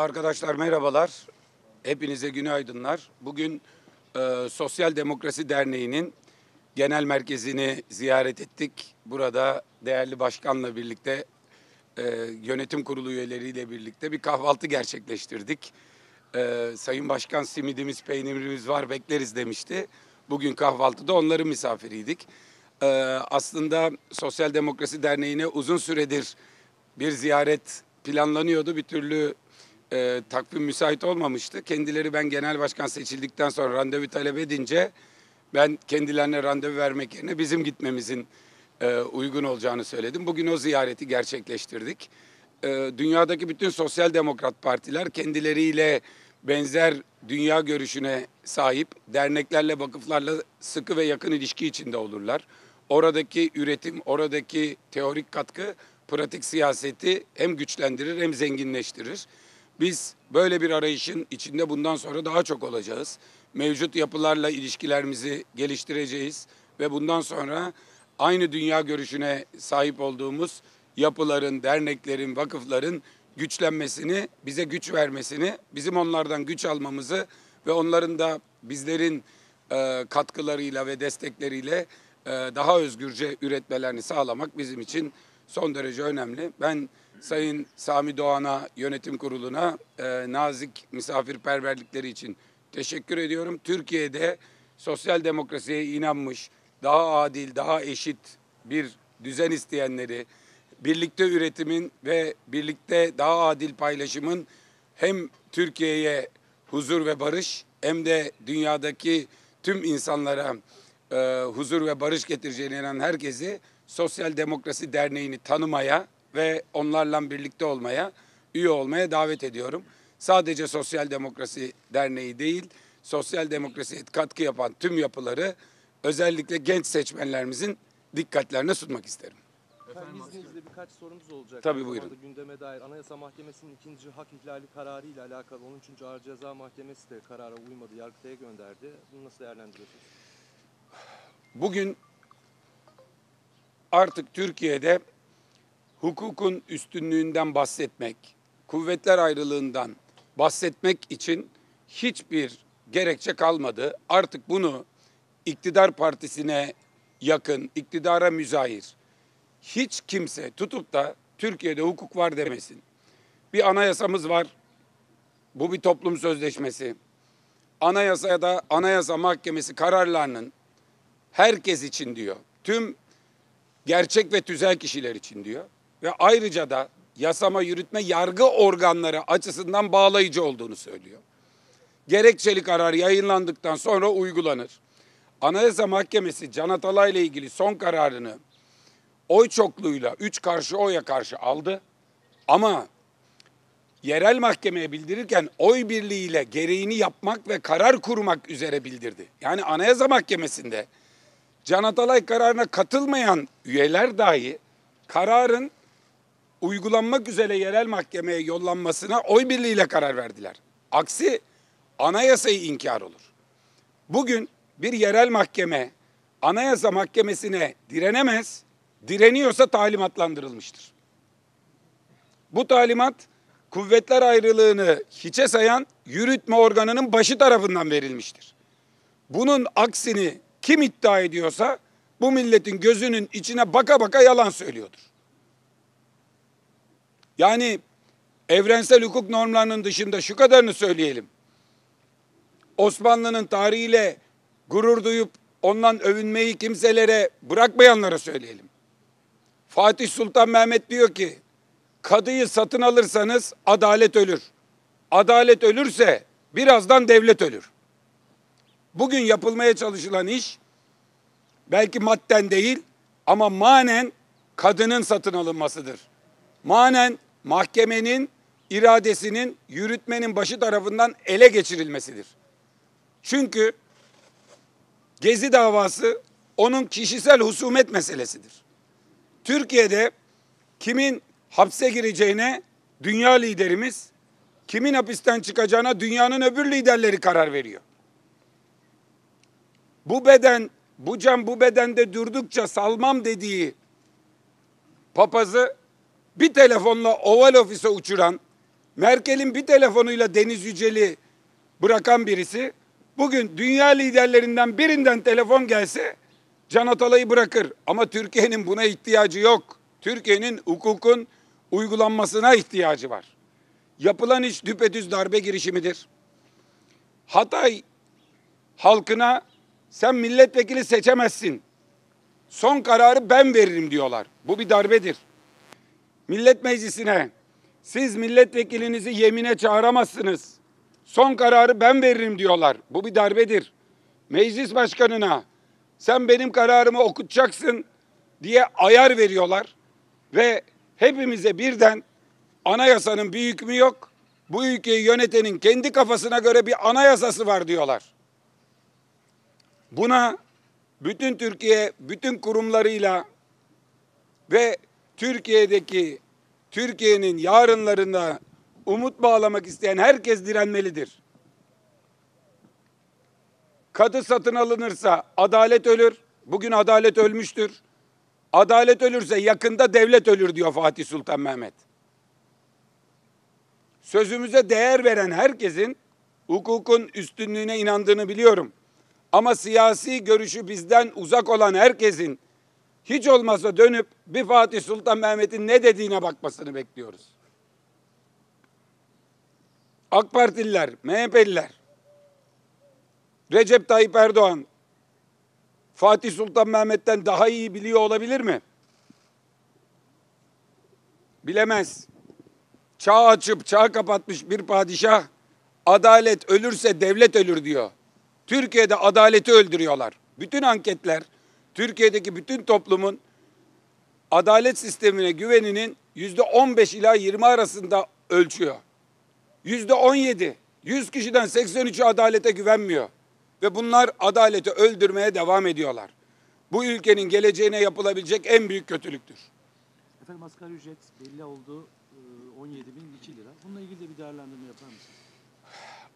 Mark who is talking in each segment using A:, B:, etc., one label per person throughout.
A: Arkadaşlar merhabalar. Hepinize günaydınlar. Bugün e, Sosyal Demokrasi Derneği'nin genel merkezini ziyaret ettik. Burada değerli başkanla birlikte, e, yönetim kurulu üyeleriyle birlikte bir kahvaltı gerçekleştirdik. E, Sayın Başkan simidimiz, peynirimiz var bekleriz demişti. Bugün kahvaltıda onların misafiriydik. E, aslında Sosyal Demokrasi Derneği'ne uzun süredir bir ziyaret planlanıyordu. Bir türlü e, takvim müsait olmamıştı. Kendileri ben genel başkan seçildikten sonra randevu talep edince ben kendilerine randevu vermek yerine bizim gitmemizin e, uygun olacağını söyledim. Bugün o ziyareti gerçekleştirdik. E, dünyadaki bütün sosyal demokrat partiler kendileriyle benzer dünya görüşüne sahip derneklerle, vakıflarla sıkı ve yakın ilişki içinde olurlar. Oradaki üretim, oradaki teorik katkı pratik siyaseti hem güçlendirir hem zenginleştirir. Biz böyle bir arayışın içinde bundan sonra daha çok olacağız. Mevcut yapılarla ilişkilerimizi geliştireceğiz ve bundan sonra aynı dünya görüşüne sahip olduğumuz yapıların, derneklerin, vakıfların güçlenmesini, bize güç vermesini, bizim onlardan güç almamızı ve onların da bizlerin e, katkılarıyla ve destekleriyle e, daha özgürce üretmelerini sağlamak bizim için son derece önemli. Ben Sayın Sami Doğan'a, yönetim kuruluna e, nazik misafirperverlikleri için teşekkür ediyorum. Türkiye'de sosyal demokrasiye inanmış, daha adil, daha eşit bir düzen isteyenleri, birlikte üretimin ve birlikte daha adil paylaşımın hem Türkiye'ye huzur ve barış hem de dünyadaki tüm insanlara e, huzur ve barış getireceğine inanan herkesi Sosyal Demokrasi Derneği'ni tanımaya ve onlarla birlikte olmaya, üye olmaya davet ediyorum. Sadece Sosyal Demokrasi Derneği değil, sosyal demokrasiye katkı yapan tüm yapıları özellikle genç seçmenlerimizin dikkatlerine sunmak isterim.
B: Efendim izninizle birkaç sorumuz olacak.
A: Tabii, buyurun.
B: Gündeme dair Anayasa Mahkemesi'nin ikinci hak ihlali kararı ile alakalı 13. Ağır Ceza Mahkemesi de karara uymadı, Yargıtay'a gönderdi. Bunu nasıl değerlendiriyorsunuz?
A: Bugün artık Türkiye'de hukukun üstünlüğünden bahsetmek, kuvvetler ayrılığından bahsetmek için hiçbir gerekçe kalmadı. Artık bunu iktidar partisine yakın, iktidara müzahir hiç kimse tutup da Türkiye'de hukuk var demesin. Bir anayasamız var. Bu bir toplum sözleşmesi. Anayasaya da Anayasa Mahkemesi kararlarının herkes için diyor. Tüm gerçek ve tüzel kişiler için diyor. Ve ayrıca da yasama, yürütme, yargı organları açısından bağlayıcı olduğunu söylüyor. Gerekçeli karar yayınlandıktan sonra uygulanır. Anayasa Mahkemesi Can Atalay ile ilgili son kararını oy çokluğuyla üç karşı oya karşı aldı. Ama yerel mahkemeye bildirirken oy birliğiyle gereğini yapmak ve karar kurmak üzere bildirdi. Yani Anayasa Mahkemesi'nde Can Atalay kararına katılmayan üyeler dahi kararın uygulanmak üzere yerel mahkemeye yollanmasına oy birliğiyle karar verdiler. Aksi anayasayı inkar olur. Bugün bir yerel mahkeme anayasa mahkemesine direnemez, direniyorsa talimatlandırılmıştır. Bu talimat kuvvetler ayrılığını hiçe sayan yürütme organının başı tarafından verilmiştir. Bunun aksini kim iddia ediyorsa bu milletin gözünün içine baka baka yalan söylüyordur. Yani evrensel hukuk normlarının dışında şu kadarını söyleyelim. Osmanlı'nın tarihiyle gurur duyup ondan övünmeyi kimselere bırakmayanlara söyleyelim. Fatih Sultan Mehmet diyor ki, kadıyı satın alırsanız adalet ölür. Adalet ölürse birazdan devlet ölür. Bugün yapılmaya çalışılan iş belki madden değil ama manen kadının satın alınmasıdır. Manen mahkemenin iradesinin yürütmenin başı tarafından ele geçirilmesidir. Çünkü Gezi davası onun kişisel husumet meselesidir. Türkiye'de kimin hapse gireceğine dünya liderimiz, kimin hapisten çıkacağına dünyanın öbür liderleri karar veriyor. Bu beden, bu can bu bedende durdukça salmam dediği papazı bir telefonla Oval Ofis'e uçuran, Merkel'in bir telefonuyla Deniz Yücel'i bırakan birisi bugün dünya liderlerinden birinden telefon gelse Can Atalay'ı bırakır. Ama Türkiye'nin buna ihtiyacı yok. Türkiye'nin hukukun uygulanmasına ihtiyacı var. Yapılan iş düpedüz darbe girişimidir. Hatay halkına sen milletvekili seçemezsin. Son kararı ben veririm diyorlar. Bu bir darbedir. Millet Meclisi'ne siz milletvekilinizi yemine çağıramazsınız. Son kararı ben veririm diyorlar. Bu bir darbedir. Meclis başkanına sen benim kararımı okutacaksın diye ayar veriyorlar ve hepimize birden anayasanın bir hükmü yok. Bu ülkeyi yönetenin kendi kafasına göre bir anayasası var diyorlar. Buna bütün Türkiye, bütün kurumlarıyla ve Türkiye'deki Türkiye'nin yarınlarına umut bağlamak isteyen herkes direnmelidir. Kadı satın alınırsa adalet ölür. Bugün adalet ölmüştür. Adalet ölürse yakında devlet ölür diyor Fatih Sultan Mehmet. Sözümüze değer veren herkesin hukukun üstünlüğüne inandığını biliyorum. Ama siyasi görüşü bizden uzak olan herkesin hiç olmazsa dönüp bir Fatih Sultan Mehmet'in ne dediğine bakmasını bekliyoruz. AK Partililer, MHP'liler, Recep Tayyip Erdoğan Fatih Sultan Mehmet'ten daha iyi biliyor olabilir mi? Bilemez. Çağ açıp çağ kapatmış bir padişah adalet ölürse devlet ölür diyor. Türkiye'de adaleti öldürüyorlar. Bütün anketler Türkiye'deki bütün toplumun adalet sistemine güveninin yüzde 15 ila 20 arasında ölçüyor. Yüzde 17. 100 kişiden 83'ü adalete güvenmiyor. Ve bunlar adaleti öldürmeye devam ediyorlar. Bu ülkenin geleceğine yapılabilecek en büyük kötülüktür.
C: Efendim asgari ücret belli oldu. e, 17.002 lira. Bununla ilgili de bir değerlendirme yapar mısınız?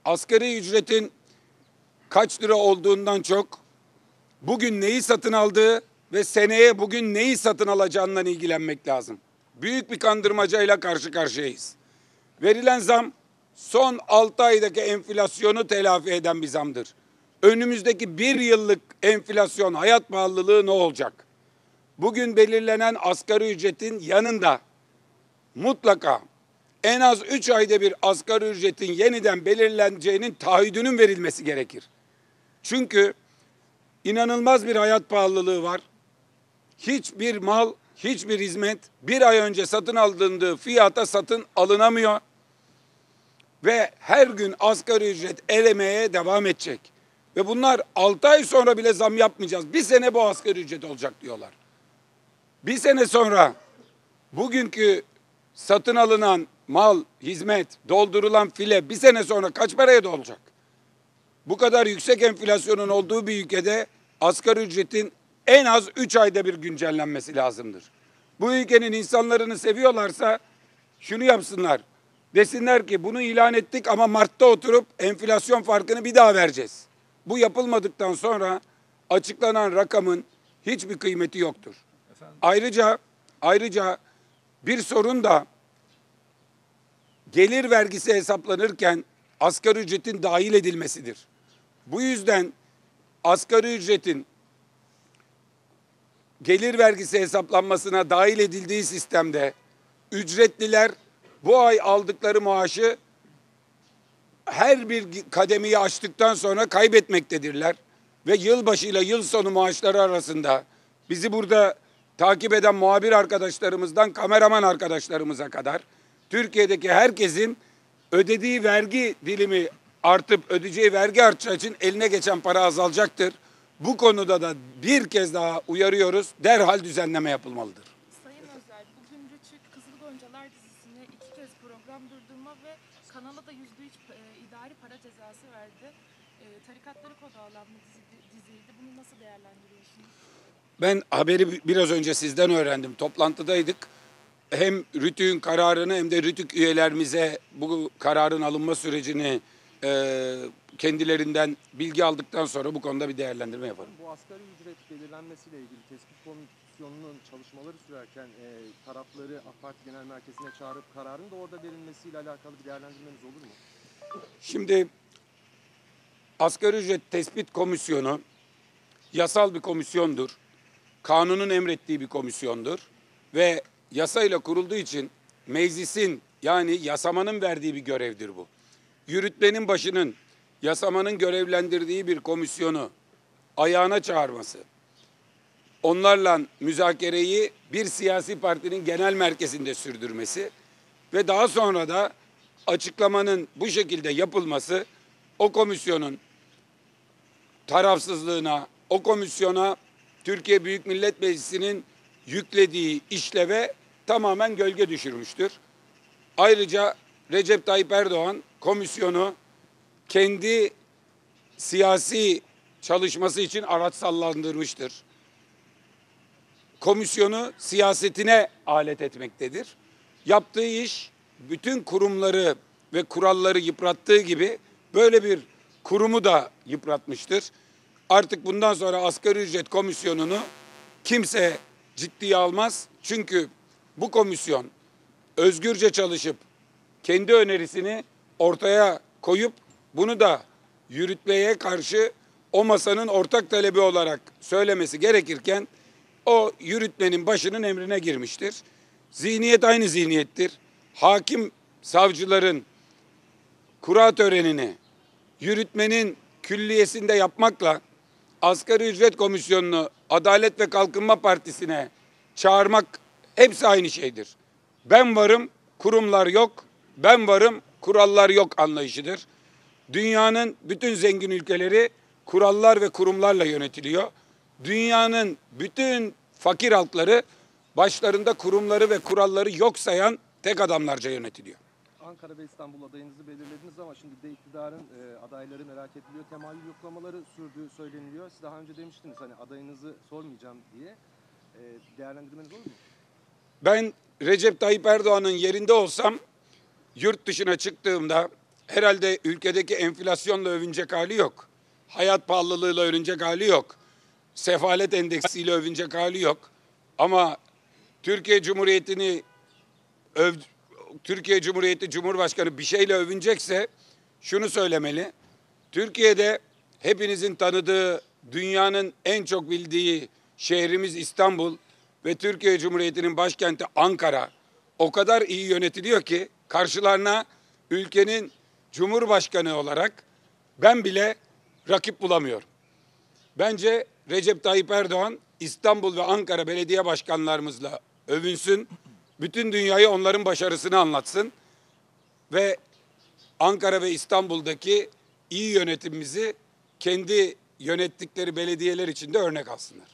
A: Asgari ücretin kaç lira olduğundan çok bugün neyi satın aldığı ve seneye bugün neyi satın alacağından ilgilenmek lazım. Büyük bir kandırmacayla karşı karşıyayız. Verilen zam son 6 aydaki enflasyonu telafi eden bir zamdır. Önümüzdeki bir yıllık enflasyon, hayat pahalılığı ne olacak? Bugün belirlenen asgari ücretin yanında mutlaka en az 3 ayda bir asgari ücretin yeniden belirleneceğinin taahhüdünün verilmesi gerekir. Çünkü inanılmaz bir hayat pahalılığı var. Hiçbir mal, hiçbir hizmet bir ay önce satın alındığı fiyata satın alınamıyor. Ve her gün asgari ücret elemeye devam edecek. Ve bunlar 6 ay sonra bile zam yapmayacağız. Bir sene bu asgari ücret olacak diyorlar. Bir sene sonra bugünkü satın alınan mal, hizmet, doldurulan file bir sene sonra kaç paraya dolacak? Bu kadar yüksek enflasyonun olduğu bir ülkede asgari ücretin en az 3 ayda bir güncellenmesi lazımdır. Bu ülkenin insanlarını seviyorlarsa şunu yapsınlar. Desinler ki bunu ilan ettik ama Mart'ta oturup enflasyon farkını bir daha vereceğiz. Bu yapılmadıktan sonra açıklanan rakamın hiçbir kıymeti yoktur. Ayrıca ayrıca bir sorun da gelir vergisi hesaplanırken asgari ücretin dahil edilmesidir. Bu yüzden asgari ücretin gelir vergisi hesaplanmasına dahil edildiği sistemde ücretliler bu ay aldıkları maaşı her bir kademeyi aştıktan sonra kaybetmektedirler. Ve yılbaşıyla yıl sonu maaşları arasında bizi burada takip eden muhabir arkadaşlarımızdan kameraman arkadaşlarımıza kadar Türkiye'deki herkesin ödediği vergi dilimi artıp ödeyeceği vergi artacağı için eline geçen para azalacaktır. Bu konuda da bir kez daha uyarıyoruz. Derhal düzenleme yapılmalıdır.
D: Sayın Özel, bugün Rütük Kızıl Goncalar dizisine iki kez program durdurma ve kanala da yüzde üç e, idari para cezası verdi. E, tarikatları kodu alan bir dizi, diziydi. Bunu nasıl değerlendiriyorsunuz?
A: Ben haberi bi- biraz önce sizden öğrendim. Toplantıdaydık. Hem Rütük'ün kararını hem de Rütük üyelerimize bu kararın alınma sürecini e, kendilerinden bilgi aldıktan sonra bu konuda bir değerlendirme yaparım.
B: Bu asgari ücret belirlenmesiyle ilgili tespit komisyonunun çalışmaları sürerken e, tarafları AK Parti Genel Merkezi'ne çağırıp kararın da orada verilmesiyle alakalı bir değerlendirmeniz olur mu?
A: Şimdi asgari ücret tespit komisyonu yasal bir komisyondur. Kanunun emrettiği bir komisyondur ve yasayla kurulduğu için meclisin yani yasamanın verdiği bir görevdir bu. Yürütmenin başının yasamanın görevlendirdiği bir komisyonu ayağına çağırması, onlarla müzakereyi bir siyasi partinin genel merkezinde sürdürmesi ve daha sonra da açıklamanın bu şekilde yapılması o komisyonun tarafsızlığına, o komisyona Türkiye Büyük Millet Meclisi'nin yüklediği işleve tamamen gölge düşürmüştür. Ayrıca Recep Tayyip Erdoğan komisyonu kendi siyasi çalışması için araçsallandırmıştır. Komisyonu siyasetine alet etmektedir. Yaptığı iş bütün kurumları ve kuralları yıprattığı gibi böyle bir kurumu da yıpratmıştır. Artık bundan sonra asgari ücret komisyonunu kimse ciddiye almaz. Çünkü bu komisyon özgürce çalışıp kendi önerisini ortaya koyup bunu da yürütmeye karşı o masanın ortak talebi olarak söylemesi gerekirken o yürütmenin başının emrine girmiştir. Zihniyet aynı zihniyettir. Hakim savcıların kura törenini yürütmenin külliyesinde yapmakla asgari ücret komisyonunu Adalet ve Kalkınma Partisi'ne çağırmak hepsi aynı şeydir. Ben varım, kurumlar yok. Ben varım, kurallar yok anlayışıdır. Dünyanın bütün zengin ülkeleri kurallar ve kurumlarla yönetiliyor. Dünyanın bütün fakir halkları başlarında kurumları ve kuralları yok sayan tek adamlarca yönetiliyor.
B: Ankara ve İstanbul adayınızı belirlediniz ama şimdi de iktidarın e, adayları merak ediliyor. Temayül yoklamaları sürdüğü söyleniliyor. Siz daha önce demiştiniz hani adayınızı sormayacağım diye. E, değerlendirmeniz olur mu?
A: Ben Recep Tayyip Erdoğan'ın yerinde olsam yurt dışına çıktığımda herhalde ülkedeki enflasyonla övünecek hali yok. Hayat pahalılığıyla övünecek hali yok. Sefalet endeksiyle övünecek hali yok. Ama Türkiye Cumhuriyeti'ni öv, Türkiye Cumhuriyeti Cumhurbaşkanı bir şeyle övünecekse şunu söylemeli. Türkiye'de hepinizin tanıdığı, dünyanın en çok bildiği şehrimiz İstanbul ve Türkiye Cumhuriyeti'nin başkenti Ankara o kadar iyi yönetiliyor ki karşılarına ülkenin Cumhurbaşkanı olarak ben bile rakip bulamıyorum. Bence Recep Tayyip Erdoğan İstanbul ve Ankara belediye başkanlarımızla övünsün. Bütün dünyayı onların başarısını anlatsın. Ve Ankara ve İstanbul'daki iyi yönetimimizi kendi yönettikleri belediyeler için de örnek alsınlar.